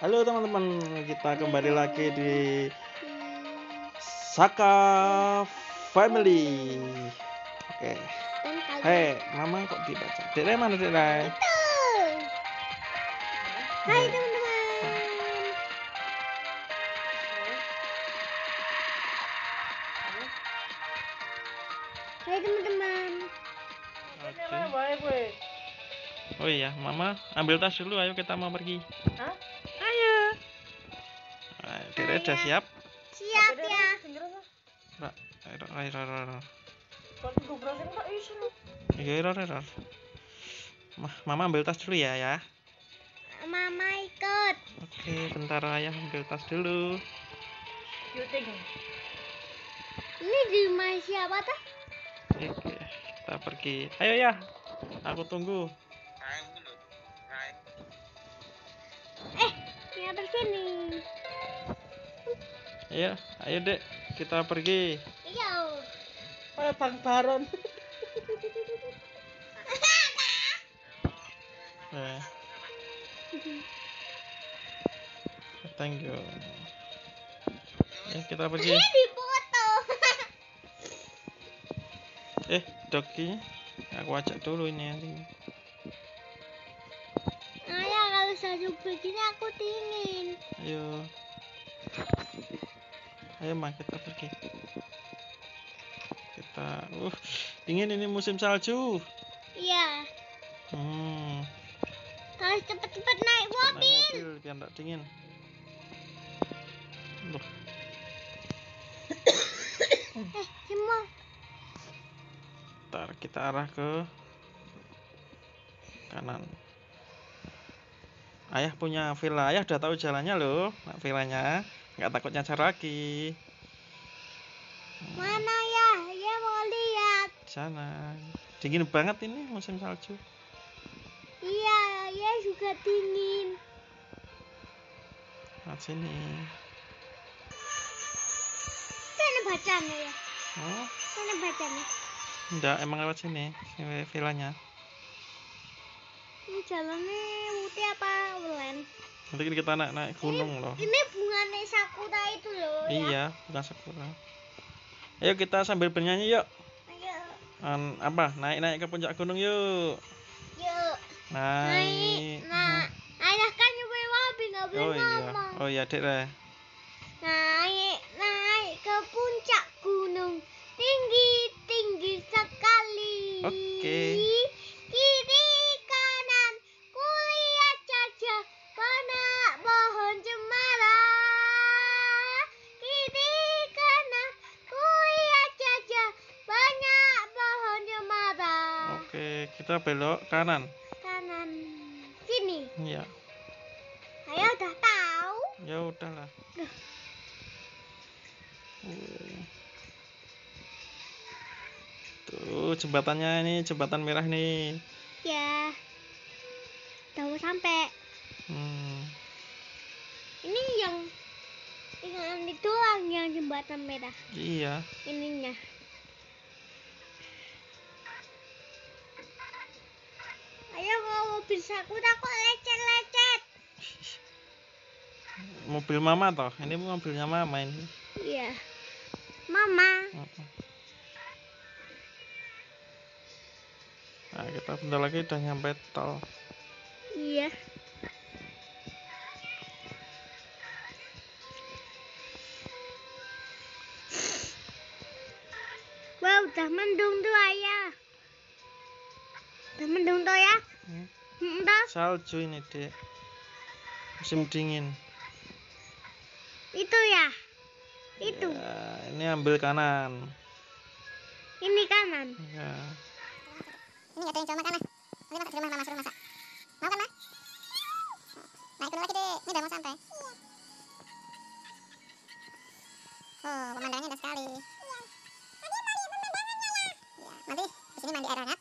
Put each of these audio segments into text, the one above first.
Halo teman-teman, kita kembali lagi di Saka Family. Oke. Hei, Mama kok dibaca? Dek mana Rai? Hai teman-teman. Hai teman-teman. Oke. Oh iya, Mama ambil tas dulu. Ayo kita mau pergi. Hah? Rai udah siap? Siap ya. Ra, ayo, ayo, ayo. Iya, ayo, ayo. Ma- Mama ambil tas dulu ya, ya. Mama ikut. Oke, bentar ayah ambil tas dulu. Ini di rumah siapa tuh? Oke, kita pergi. Ayo ya, aku tunggu. Eh, yang sini. Ayo, ayo dek, kita pergi. Iya. Kayak Bang Baron. Eh. Thank you. Eh, kita pergi. Eh, Doki, aku ajak dulu ini nanti. Ayah kalau salju begini aku dingin. Ayo. Ayo, Ma, kita pergi. Kita, uh, dingin ini musim salju. Iya. Hmm, Harus cepet-cepet naik naik mobil. mobil biar nggak dingin. Loh, Eh, semua. Ntar kita arah ke kanan. Ayah punya villa. Ayah udah tahu jalannya loh, villanya. Nggak takut nyasar lagi. Mana ya? Ya mau lihat. Sana. Dingin banget ini musim salju. Iya, ya juga dingin. Nah, sini. Sana bacanya ya. Oh, Sana bacanya. enggak, emang lewat sini, villanya. Ini jalannya putih apa ulen? Nanti kita naik naik gunung loh. Ini bunganya sakura itu loh. Ya. Iya, bukan sakura. Ayo kita sambil bernyanyi yuk. Ayo, An- apa? Naik-naik ke puncak gunung yuk. yuk. Naik. Naik. Nah, ayah kan nyupai mobil nggak boleh Oh iya. ngomong. Oh iya, Dek. Re. Naik, naik ke puncak gunung tinggi tinggi sekali. Oke. Kiri kita belok kanan. Kanan sini. Iya. Ayo udah tahu. Ya udahlah. Uh. Tuh, jembatannya ini jembatan merah nih. Ya. Tahu sampai. Hmm. Ini yang yang itu yang jembatan merah Iya. ininya. Mau mobil sakura kok lecet-lecet. Mobil mama toh. Ini mobilnya mama ini. Iya. Mama. Nah, kita bentar lagi udah nyampe tol. Iya. Wah, udah mendung tuh ayah. Udah mendung tuh ya? Hmm. Toh. Salju ini, Dek. Musim dingin. Itu ya. Itu. Ya, ini ambil kanan. Ini kanan. Ya. Ini nggak ada yang jual makanan. Nanti masak di rumah mama suruh masak. Mau kan, Ma? Naik dulu lagi, Dek. Ini udah mau sampai. Oh, pemandangannya indah sekali. Iya. Nanti di sini mandi air hangat.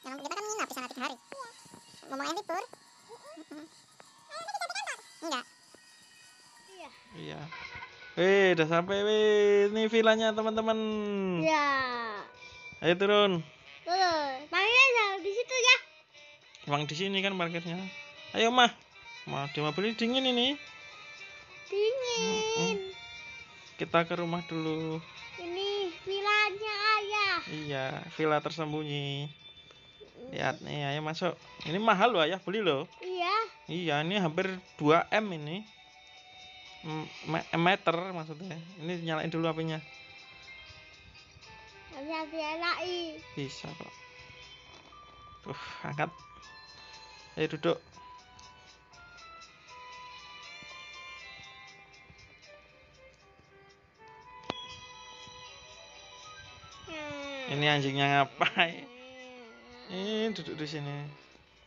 Yang kita kan nginap di sana tiga hari. Mau main libur? Enggak. Iya. Iya. Eh, udah sampai weh. Ini villanya teman-teman. Ya. Ayo turun. Tuh, parkirnya di situ ya. Emang di sini kan parkirnya. Ayo mah. Ma, di mobil ini dingin ini. Dingin. Kita ke rumah dulu. Ini vilanya ayah. Iya, villa tersembunyi. Lihat nih, ayo masuk. Ini mahal loh ayah beli loh. Iya. Iya, ini hampir 2 M ini. M- me- meter maksudnya. Ini nyalain dulu apinya. Bisa dialai. Bisa kok. Tuh, angkat. Ayo duduk. Ini anjingnya ngapain? Ini duduk di sini.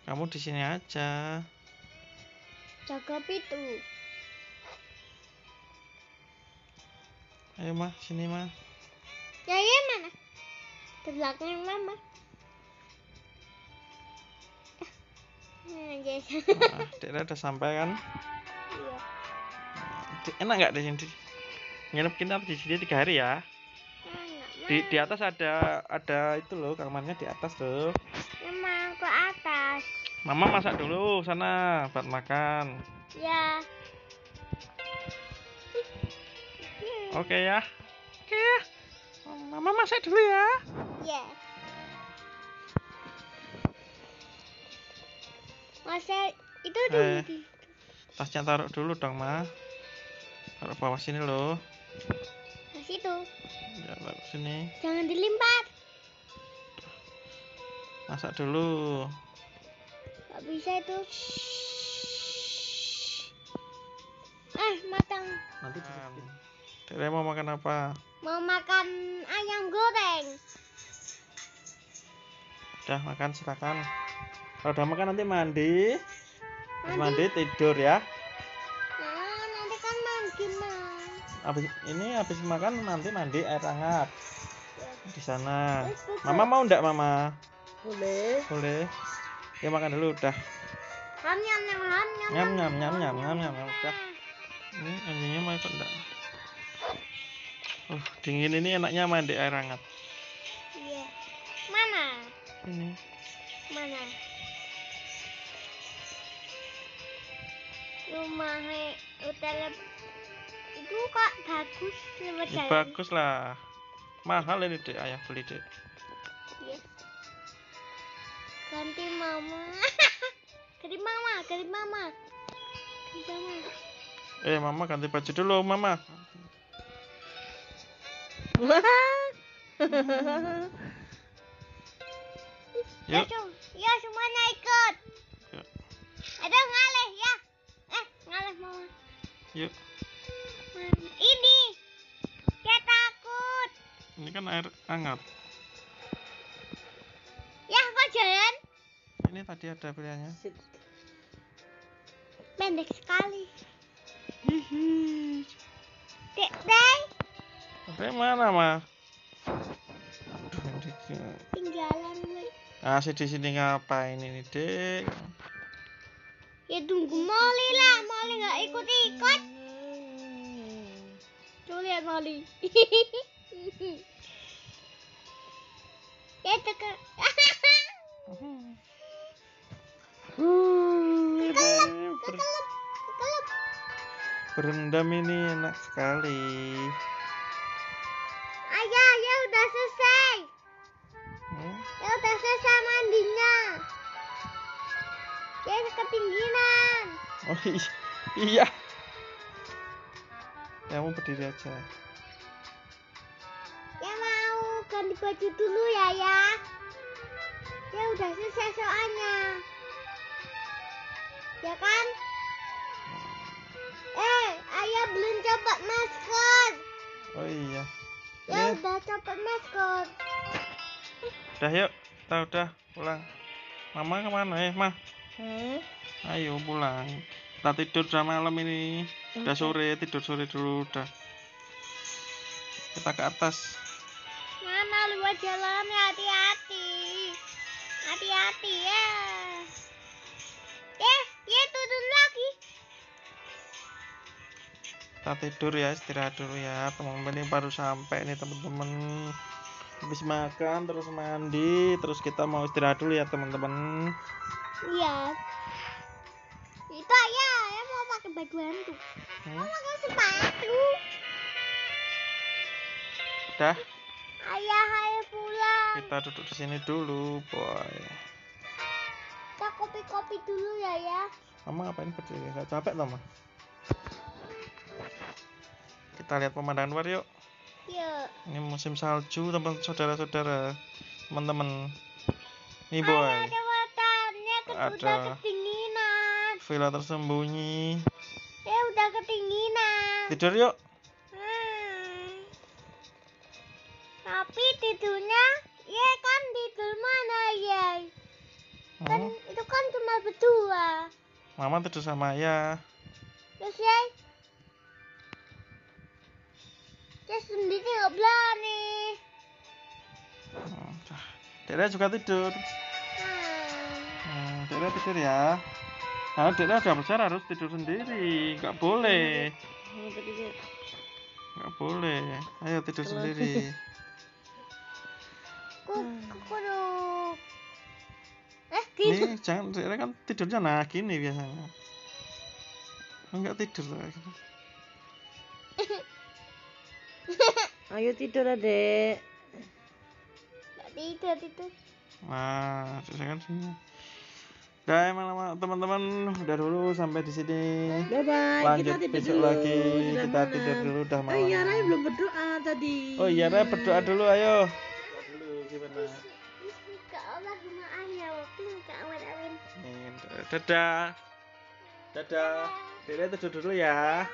Kamu di sini aja. Jaga pintu. Ayo mah, sini mah. Ya ya mana? Di belakang mama. Nah, yes. Nah, Dek udah sampai kan? Iya. Dek, Enak nggak di sini? Nginep kita di sini tiga hari ya? Enak, Di di atas ada ada itu loh kamarnya di atas tuh. Ke. Mama masak dulu sana buat makan. Ya. Oke ya. Oke ya. Mama masak dulu ya. Ya. Masa itu Eh. dulu di Tasnya taruh dulu dong, Ma. Taruh bawah sini loh. di situ. Ya, taruh sini. Jangan dilempar. Masak dulu. Bisa itu. Eh, matang. Nanti Dere mau makan apa? Mau makan ayam goreng. Udah makan silakan. Kalau udah makan nanti mandi. Mandi. mandi tidur ya. Ah, nanti kan mandi mah. Habis ini habis makan nanti mandi air hangat di sana. Mama mau ndak Mama? Boleh. Boleh. Ya makan dulu udah. Nyam nyam nyam Nyam nyam nyam nyam nyam nyam udah. Ini anjingnya mau ikut enggak? Uh, dingin ini enaknya mandi air hangat. Iya. Mana? Ini. Mana? Rumahnya utara itu kok bagus lewat Ya, jalan. bagus lah. Mahal ini dek ayah beli dek. Ganti mama. ganti mama, ganti mama. Ganti mama. Eh mama ganti baju dulu mama. Ya, Yuk. Ya semuanya ikut. Yuk. Ada ngaleh ya. Eh, ngaleh mama. Yuk. Ini. Dia takut. Ini kan air hangat. Ini tadi ada pilihannya. Pendek sekali. Hihi. Dek, dek. Dek mana mah? Tinggalan gue. Asik di sini ngapain ini dek? Ya tunggu Molly lah. Molly nggak ikut-ikut. Tuh lihat Molly. ya tekan. Uh, ber-. Kekelep. berendam ini enak sekali. Ayah, ya udah selesai. Hmm? Ya udah selesai mandinya. Ya ketinggian. Oh iya. iya. Kamu berdiri aja. Ya mau ganti baju dulu ya ya. Ya udah selesai soalnya. Ya kan? Eh, ayah belum coba masker. Oh iya. Ya Ini udah coba masker. udah yuk. Kita udah pulang. Mama ke mana eh mah? Hmm? Ayo pulang. Kita tidur udah malam ini. Udah sore tidur sore dulu udah. Kita ke atas. Mana lewat jalan hati-hati. Hati-hati ya. Kita tidur ya istirahat dulu ya. Teman-teman ini baru sampai nih teman-teman. Habis makan terus mandi terus kita mau istirahat dulu ya teman-teman. Iya. Itu ayah baju hantu. Hmm? Pakai sepatu. Dah, Ayah, ayah pulang. kita duduk di sini dulu, boy. Kita kopi-kopi dulu ya ya. Mama ngapain berdiri? Gak capek toh, Ma? Kita lihat pemandangan luar yuk. Yuk. Ini musim salju, teman saudara-saudara, teman-teman. Nih boy, Ayah ada udah Ada. kedinginan. villa tersembunyi. Ya udah kedinginan. Tidur yuk. Hmm. Tapi tidurnya, ya kan tidur mana ya? Kan Hmm, itu kan cuma berdua. Mama tidur sama ayah. Terus ya, dia sendiri nggak berani. Hmm. Dera juga tidur. Hmm. Dera tidur ya. Nah, Dera udah besar harus tidur sendiri. Gak boleh. Gak boleh. Ayo tidur sendiri. Eh, tidur. Nih, jangan Dera kan tidurnya nah gini biasanya. Enggak tidur kayak Ayo tidur adek. Nggak tidur, tidur. Nah, saya kan sini. Lama- teman-teman udah dulu sampai di sini. Bye bye. Lanjut kita tidur besok dulu. lagi. Sudah Kita malam. tidur dulu udah Oh malam. iya, Rai belum berdoa tadi. Oh iya, Ray berdoa dulu ayo. Berdoa dulu gimana? Bismillahirrahmanirrahim. Bismillahirrahmanirrahim. Nih, Dadah. Dadah. Dede tidur dulu ya.